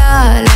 la, la.